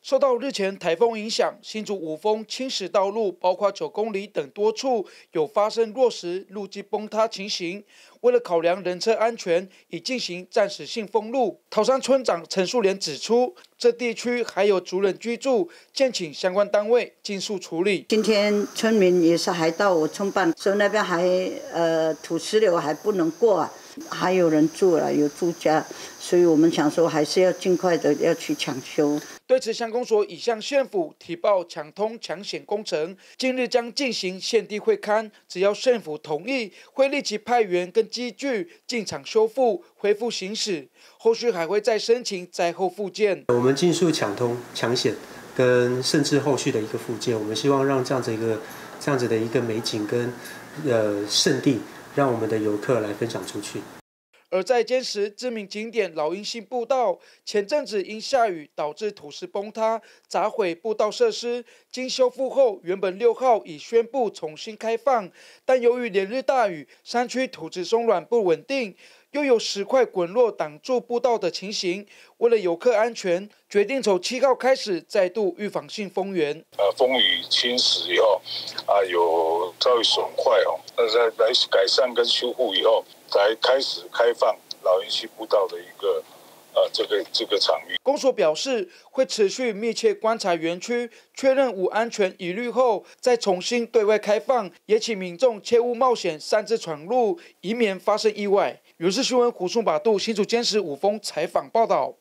受到日前台风影响，新竹五峰侵蚀道路，包括九公里等多处有发生落石、路基崩塌情形。为了考量人车安全，已进行暂时性封路。桃山村长陈树莲指出，这地区还有族人居住，建请相关单位尽速处理。今天村民也是还到我村办，说那边还呃土石流还不能过啊，还有人住了，有住家，所以我们想说还是要尽快的要去抢修。对此，乡公所已向县府提报抢通抢险工程，近日将进行县地会勘，只要县府同意，会立即派员跟机具进场修复、恢复行驶。后续还会再申请灾后复建。我们尽速抢通抢险，跟甚至后续的一个复建，我们希望让这样子一个这样子的一个美景跟呃圣地，让我们的游客来分享出去。而在坚石知名景点老鹰溪步道，前阵子因下雨导致土石崩塌，砸毁步道设施。经修复后，原本六号已宣布重新开放，但由于连日大雨，山区土质松软不稳定，又有石块滚落挡住步道的情形。为了游客安全，决定从七号开始再度预防性封园。呃，风雨侵蚀以后，啊，有遭遇损坏哦，那在来改善跟修复以后。才开始开放老鹰溪步道的一个呃这个这个场域。公所表示，会持续密切观察园区，确认无安全疑虑后，再重新对外开放。也请民众切勿冒险擅自闯入，以免发生意外。有事新闻胡松把度新竹监视五峰采访报道。